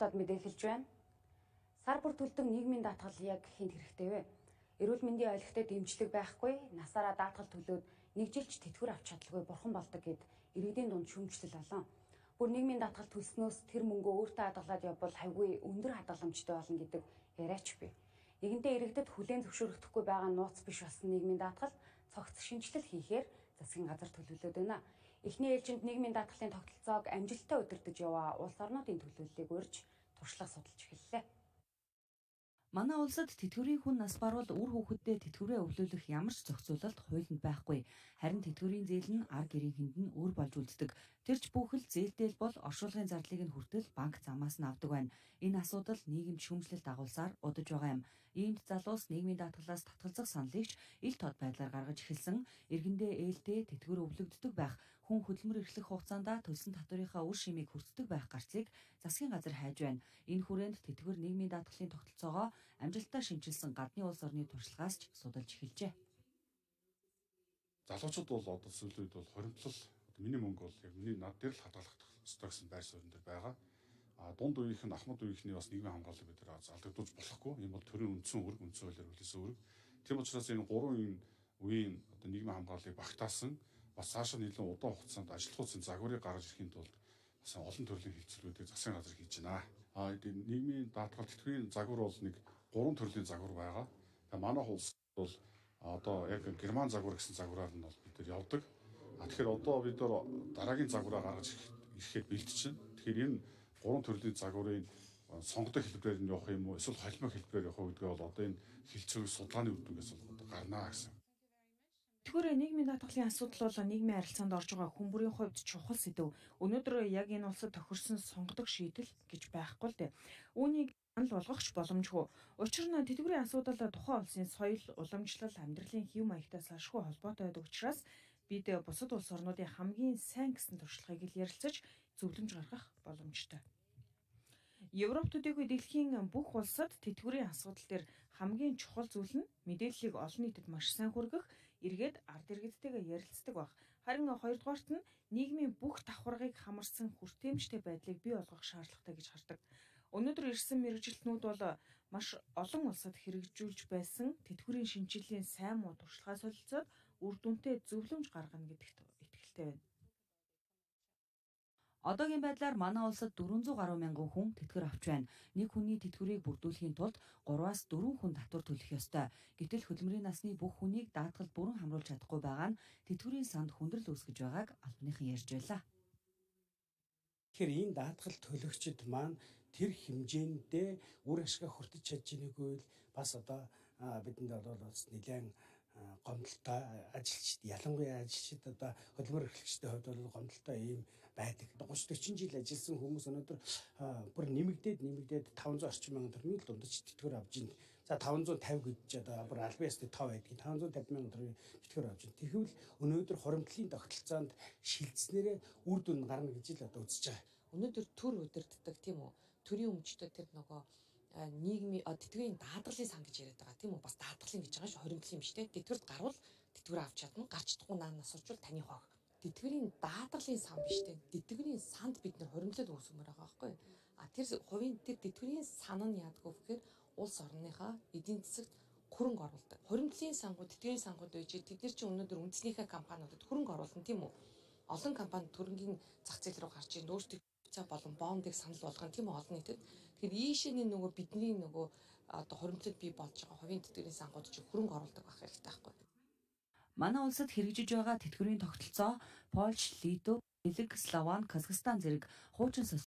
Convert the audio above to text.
сонирхолтой мэдээ хэлж байна. Сар бүр төлдөг нийгмийн даатгал яг хинт хэрэгтэй вэ? Эрүүл мэндийн айлхтад дэмжлэг байхгүй, насаараа даатгал төлөөд нэг жилч тэтгэвэр авч чадлагүй бурхан болдог гэд иргэдийн дунд шүүмжлэл болон бүр нийгмийн даатгал төлснөөс тэр мөнгөө өөртөө хадгалаад явбал хавгүй өндөр хадгаламжтай болно гэдэг яриач бий. Нэгэнтээ иргэдэд хүлээн зөвшөөрөгдөхгүй байгаа нууц биш болсон нийгмийн даатгал цогц шинжилэл хийхээр засгийн газар төлөвлөд байна. Эхний ээлжинд нийгмийн даатгалын тогтолцоог амжилттай удирдах яваа улс орнуудын төлөвлөлийг урьж туршлага судалж эхэллээ. Манай улсад тэтгэврийн хүн нас баруул үр хүүхэддээ тэтгэврээ өвлүүлэх ямар ч зохицуулалт хуулинд байхгүй. Харин тэтгэврийн зээл нь ар гэрийнхэнд нь өөр болж үлддэг. Тэрч бүхэл зээлдэл бол оршуулгын зардлыг нь хүртэл банк замаас нь авдаг байна. Энэ асуудал нийгэмд шүүмжлэлт дагуулсаар удаж байгаа юм. Иймд залуус нийгмийн даатгалаас татгалзах саналыгч ил тод байдлаар гаргаж эхэлсэн. Иргэндээ ээлтэй тэтгэвэр өвлөгддөг байх хүн хөдөлмөр эрхлэх хугацаанд төлсөн татврынхаа үр шимийг хүртдэг байх гарцыг засгийн газар хайж байна. Энэ хүрээнд тэтгэвэр нийгмийн даатгалын тогтолцоогоо амжилттай шинжилсэн гадны улс орны туршлагаас ч судалж эхэлжээ. Залуучууд бол одоо сүүлийн үед бол хоримтлал миний мөнгө бол яг миний над дээр л хадгалах ёстой гэсэн байр суурин дээр байгаа. А дунд үеийнх нь Ахмад үеийнхний бас нийгмийн хамгаалал бид нар залгагдуулж болохгүй. Энэ бол төрийн үндсэн үүрэг, үндсэн хуулиар хүлээсэн үүрэг. Тийм учраас энэ гурван үеийн одоо нийгмийн хамгааллыг багтаасан бас цаашаа нэлээд удаан хугацаанд ажил хуудсын загварыг гаргаж ирэхийн тулд бас олон төрлийн хилцүүлгүүдийг засгийн газар хийж байна. А нийгмийн даатгал тэтгэврийн загвар бол нэг гурван төрлийн загвар байгаа. Тэгээ манайх улс бол одоо яг герман загвар гэсэн загвараар нь бол бид нар явдаг. А тэгэхээр одоо бид нар дараагийн загвараа гаргаж ирэхэд бэлтжин. Тэгэхээр энэ гурван төрлийн загварын сонгодог хэлбэрээр нь явах юм уу эсвэл холимог хэлбэрээр явах уу гэдгээ бол одоо энэ хилцүүг судалгааны үр дүнгээс бол гарнаа гэсэн. Тэгвэл нийгмийн даатгалын асуудал бол нийгмийн харилцаанд орж байгаа хүмүүрийн хувьд чухал сэдв. Өнөөдөр яг энэ улсад тохирсон сонгодог шийдэл гэж байхгүй л дээ. Үүнийг санал болгохч боломжгүй. Учир нь тэтгэврийн асуудал тухайн улсын соёл, уламжлал, амьдралын хэв маягтаас ашгүй холбоотой байдаг учраас бид бусад улс орнуудын хамгийн сайн гэсэн туршлагыг л ярилцаж зөвлөмж гаргах боломжтой. Европ төдийгүй дэлхийн бүх улсад тэтгэврийн асуудал дээр хамгийн чухал зүйл нь мэдээллийг олон нийтэд маш сайн хүргэх эргээд ард иргэдтэйгээ ярилцдаг баг. Харин хоёрдугаарт нь нийгмийн бүх давхаргыг хамарсан хүртээмжтэй байдлыг бий болгох шаардлагатай гэж хардаг. Өнөөдөр ирсэн мэрэгжилтнүүд бол маш олон улсад хэрэгжүүлж байсан тэтгэврийн шинжилгээний сайн муу туршлагаа солилцоод үр дүнтэй зөвлөмж гаргана гэдэгт итгэлтэй байна. Одоогийн байдлаар манай улсад 400 гаруй мянган хүн тэтгэр авч байна. Нэг хүний тэтгэврийг бүрдүүлэхийн тулд 3-аас 4 хүн татвар төлөх ёстой. Гэтэл хөдөлмөрийн насны бүх хүнийг даатгалд бүрэн хамруулж чадахгүй байгаа нь тэтгэврийн санд хүндрэл үүсгэж байгааг албаныхан ярьж байлаа. Тэгэхээр энэ даатгал төлөгчд маань тэр хэмжээндээ үр ашгаа хүртэж чадж байгаагүй л бас одоо бидэнд бол бас нэлээд гомдолтой ажилчид ялангуяа ажилчид одоо хөдөлмөр эрхлэгчдийн хувьд бол гомдолтой ийм байдаг. 30 40 жил ажилласан хүмүүс өнөөдөр бүр нэмэгдээд нэмэгдээд 500 орчим мянган төгрөгийн дундаж тэтгэвэр авж байна. За 550 гэж одоо бүр албан ёсны тоо байдгийг 550 мянган төгрөгийн тэтгэвэр авж байна. Тэгэхвэл өнөөдөр хуримтлалын тогтолцоонд шилжснээрээ үр дүн гарна гэж л одоо үзэж байгаа. Өнөөдөр төр удирддаг тийм үү? Төрийн өмчтөд тэр нөгөө нийгмийн тэтгэврийн даатгалын сан гэж яриад байгаа. Тийм үү? Бас даатгалын гэж байгаа шүү хоримтлын юм дээ тэтгэврт гарвал тэтгэврээ авч чадна. Гарч чадахгүй наанаас орчвол таны хог тэтгэврийн даатгалын сан биш дээ тэтгэврийн санд бид нар хоримтлал үүсгэмээр байгаа байхгүй. А тэр хувийн тэр тэтгэврийн сан нь яадгүй гэхээр улс орныхаа эдийн засагт хөрөнгө оруулдаг. Хоримтлын сангууд тэтгэврийн сангууд байж тэд нар чинь өнөөдөр үндэснийхээ компаниудад хөрөнгө оруулна тийм үү? Олон компани төрөнгийн зах зээл рүү гарч ийн өөрсдөө цаа болон бондыг санал болгоно тийм олон нийтэд Тэгэхээр ийшээний нөгөө бидний нөгөө одоо хоримтлал бий болж байгаа хувийн тэтгэврийн сангууд чинь хөрөнгө оруулдаг байх хэрэгтэй байхгүй. Манай улсад хэрэгжиж байгаа тэтгэврийн тогтолцоо Польш, Литв, Бэлэг, Слован, Казахстан зэрэг хуучин